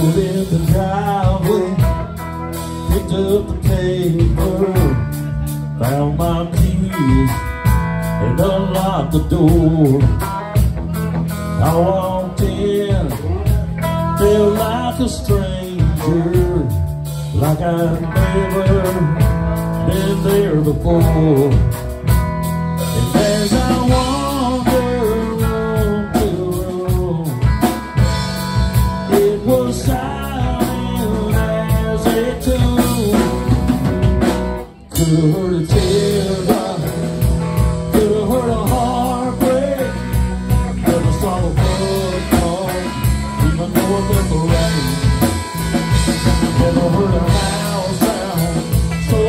Pulled in the driveway, picked up the paper, found my keys, and unlocked the door. I walked in, felt like a stranger, like I'd never been there before. And as I wandered Could have heard a teardrop, could have heard a. Never saw a even though the. Never heard a sound so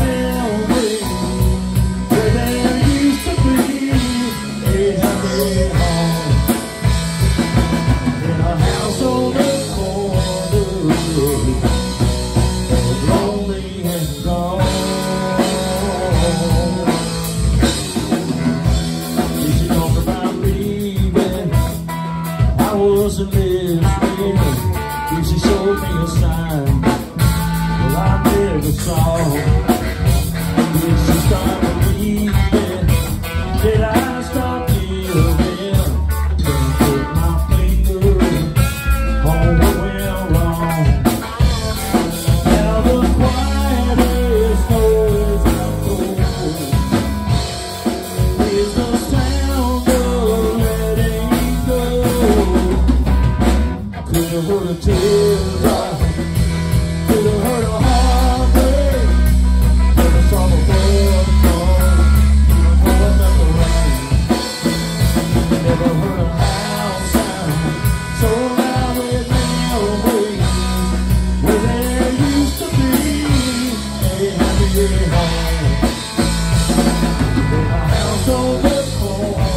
memory. Where there used to be a happy I wasn't listening. Did she showed me a sign? Well, I never saw. Did she start believing? Did I Teardrop, could have heard a. Never saw I rain. Never heard a house sound so. Where there used to be a happy home. In a house corner,